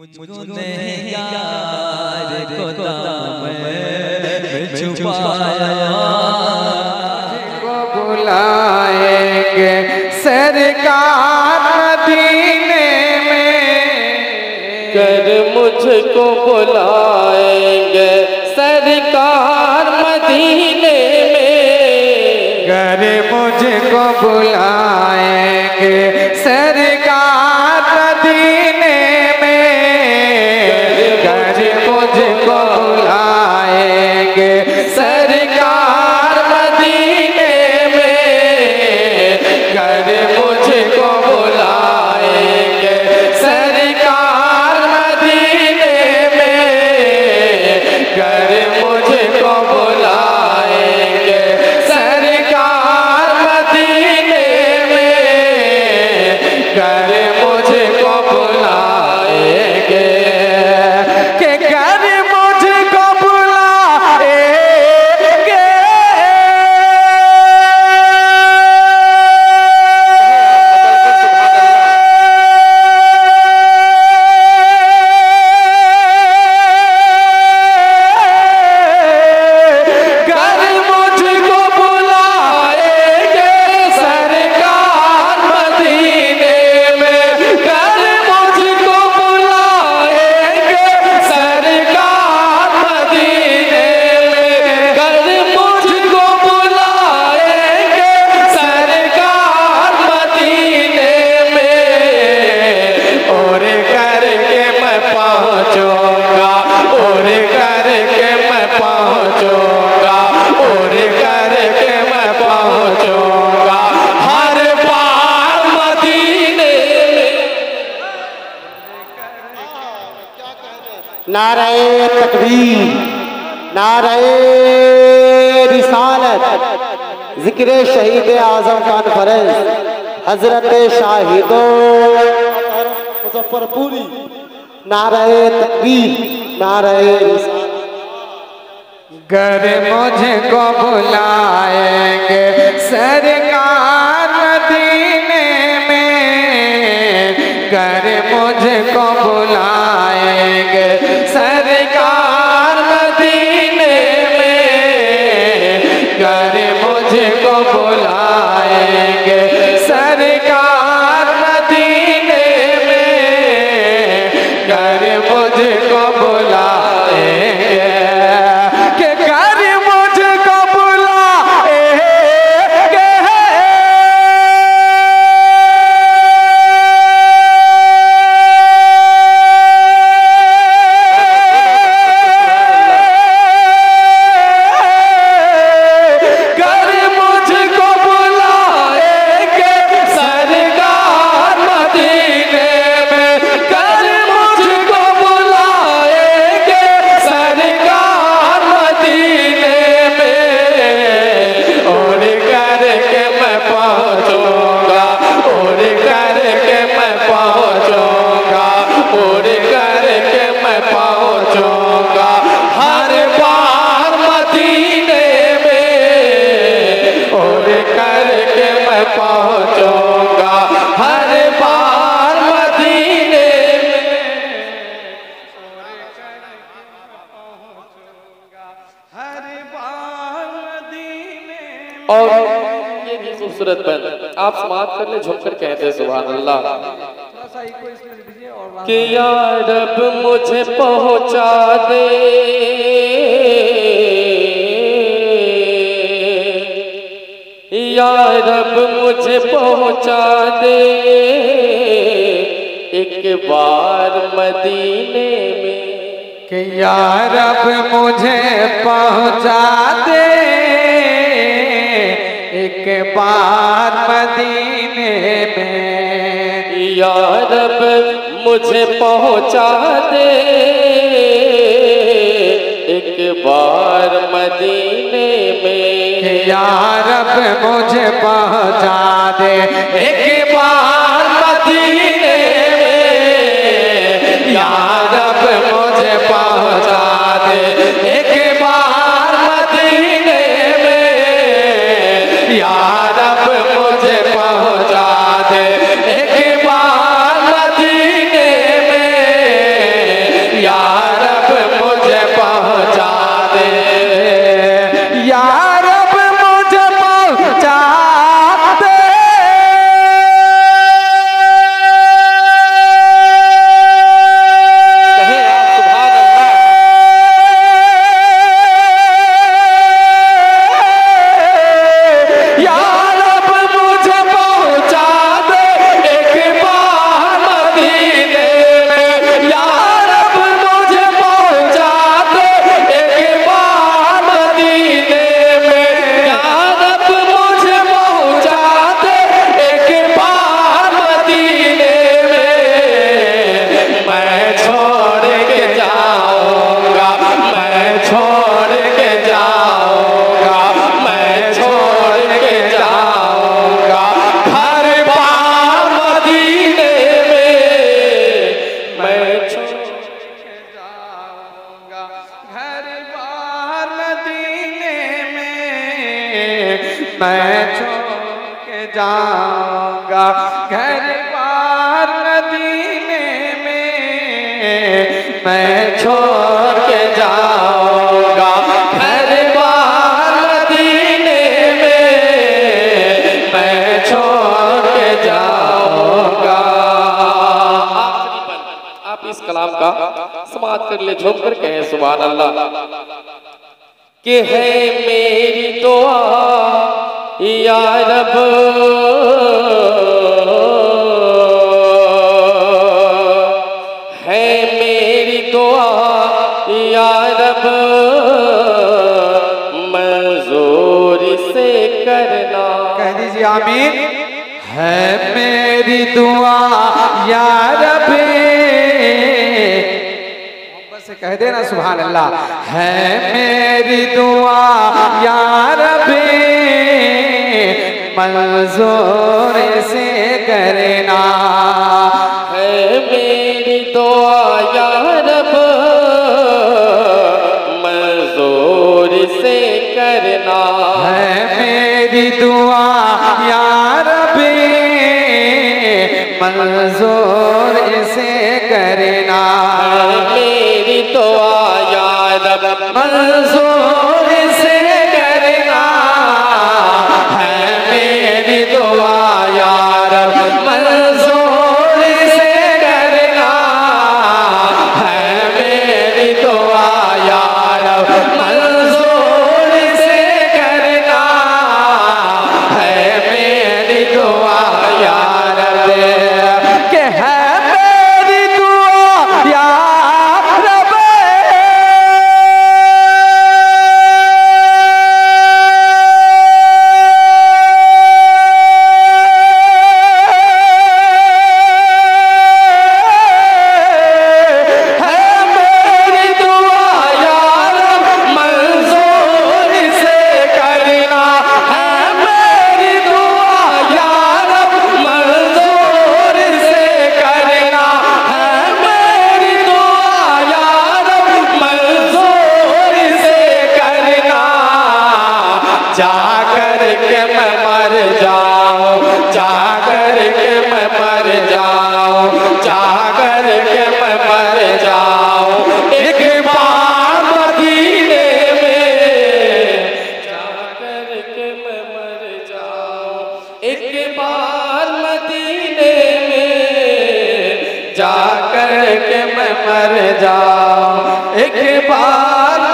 मुझको नहीं यार को में छुपाया। को बुलाएँगे सरकार मदीने में। कर मुझको बुलाएँगे सरकार मदीने में। घर मुझको बुलाएँगे नारे तकबीर नारे रिसालत, ज़िक्र शहीद आज़म कॉन्फ्रेंस हज़रत शाहिदो। मुजफ्फरपुरी नारे तकबीर नारे घर मुझको बुलाएँगे, सरकार खूबसूरत बंद आप समाप्त कर ले, झुक कर कहते सुभान अल्लाह कि या रब मुझे पहुँचा दे। या रब मुझे पहुँचा दे। एक बार मदीने में। कि या रब मुझे पहुँचा बार मदीने में। या रब मुझे पहुँचा दे। एक बार मदीने में। कि या रब, मुझे पहुँचा दे। एक बार मदीने में। या रब, मुझे पहुँचा दे। एक बार मदीने में। या मैं छोड़ के जाऊँगा। घर बार मदीने में मैं छोड़ के जाऊँगा। घर बार मदीने में मैं छोड़ के जाऊँगा। आप इस कलाम का समाप्त कर ले, झोंक कर कहें सुबह अल्लाह। कि है मेरी कह दीजिए आमीन। है मेरी दुआ यार से कह देना सुबह अल्लाह है मेरी दुआ या रबे। मंजूर से करना मंजूर से करना। मेरी तो आया मंजूर जाकर के मैं मर जाऊँ, जाकर के मैं मर जाऊँ, जाकर के मैं मर जाऊँ। एक बार मदीने में जाकर के मैं मर जाऊँ। एक बार मदीने में जाकर के मैं मर जाऊँ। एक बार